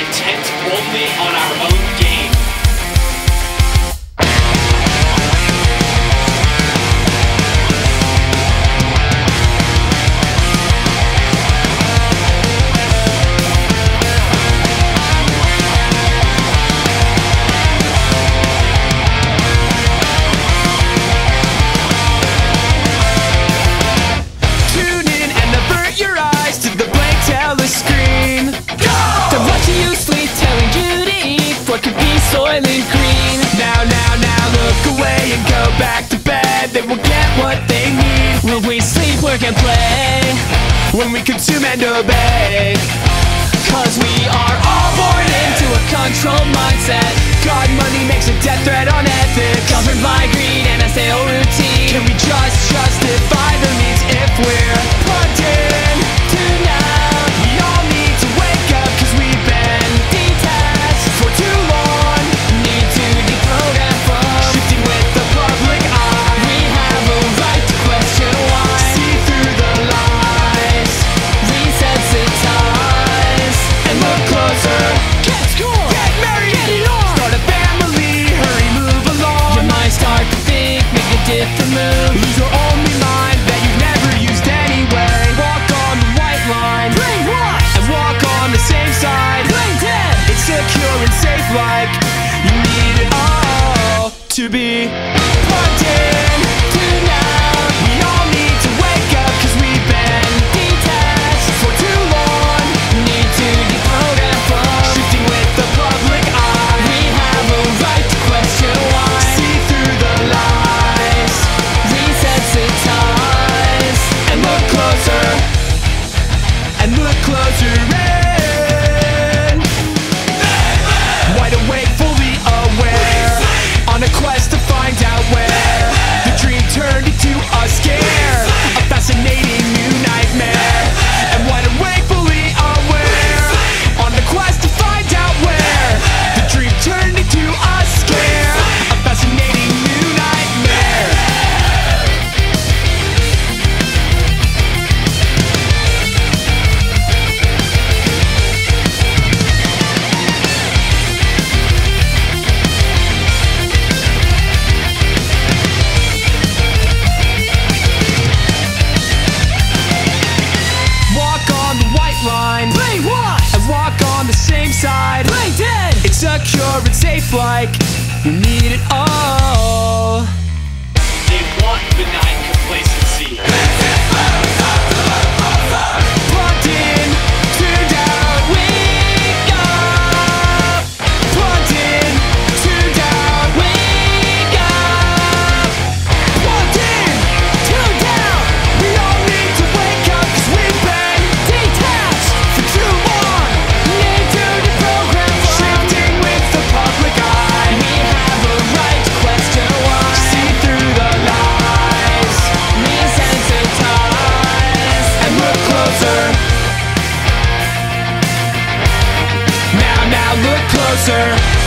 intense only on our own and go back to bed. They will get what they need. Will we sleep, work, and play? When we consume and obey. to be. closer.